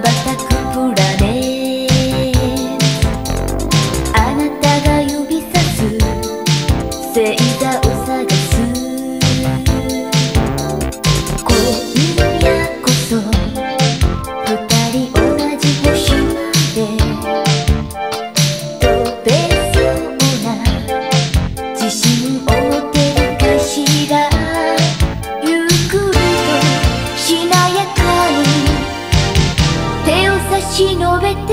bataille.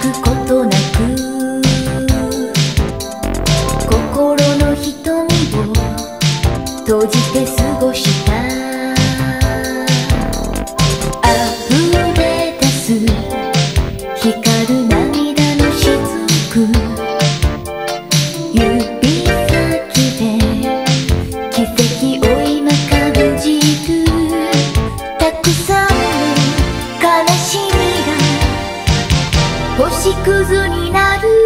くことなく。心の瞳を閉じて過ごした。クズになる